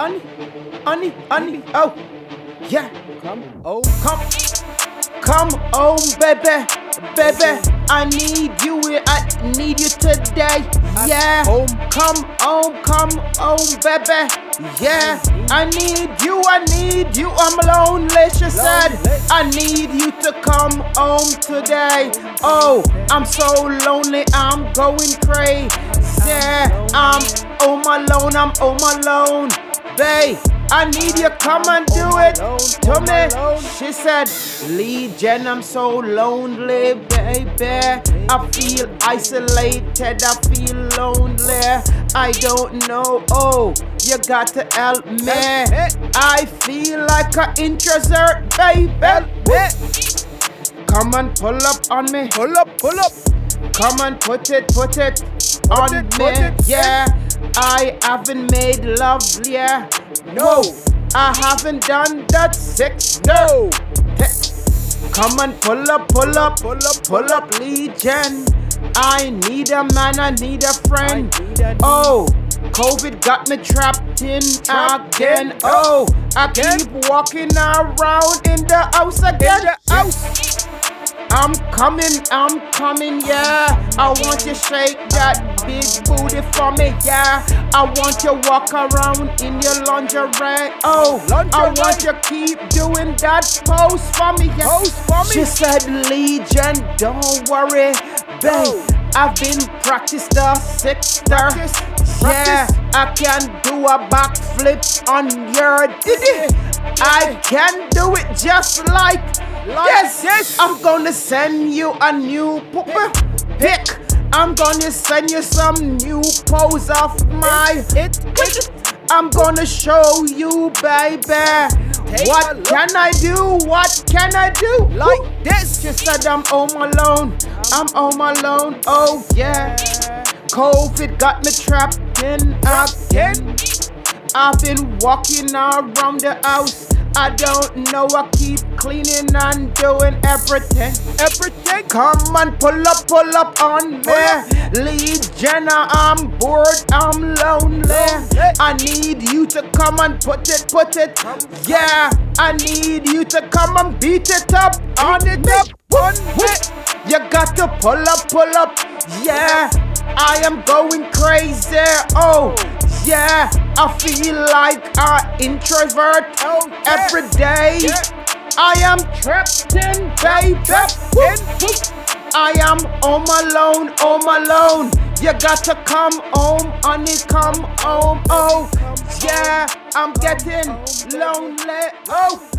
honey, honey, honey. Oh, yeah. Come, oh, Come, come home, baby, baby. I need you. I need you today. Yeah. home. Come home, come home, baby. Yeah. I need you. I need you. I'm lonely. She said. I need you to come home today. Oh, I'm so lonely. I'm going crazy. I'm home alone. I'm home alone. Babe, I need you. Come and do it to me. She said, Legion, I'm so lonely, baby. I feel isolated. I feel lonely. I don't know. Oh, you got to help me. I feel like an introvert, baby. Come and pull up on me. pull up, pull up. Come and put it, put it on it, me. put it, yeah, I haven't made love, yeah. No. I haven't done that sex. No. Come and pull up, pull up, Pull up, pull up, Legion. I need a man, I need a friend. I need a- oh, COVID got me trapped in again. in, Oh, I keep walking around in the house again. In the house. I'm coming, I'm coming, yeah. I want you shake that big booty for me, yeah. I want you walk around in your lingerie. Oh, lingerie. I want you keep doing that pose for me, yeah. Pose for me. She said, Legion, don't worry, babe. Oh. I've been practice the. Practice. I can do a backflip on your ditty. I can do it just like, yes. this. I'm gonna send you a new pic. I'm gonna send you some new pose of my It, it, I'm gonna show you, baby. Take what can I do? What can I do? like Woo. this. She said I'm home alone. I'm home alone. Oh yeah. COVID got me trapped in again. I've been walking around the house. I don't know. I keep cleaning and doing everything. Everything. Come and pull up, pull up on me. Lead Jenna, I'm bored, I'm lonely. I need you to come and put it, put it. Yeah, I need you to come and beat it up, on it up, on it. You got to pull up, pull up. Yeah, I am going crazy. Oh, yeah, I feel like an introvert Oh, every day. I am trapped in, baby. I am home alone, home alone. You got to come home, honey, come home. Oh, yeah, I'm getting lonely. Oh.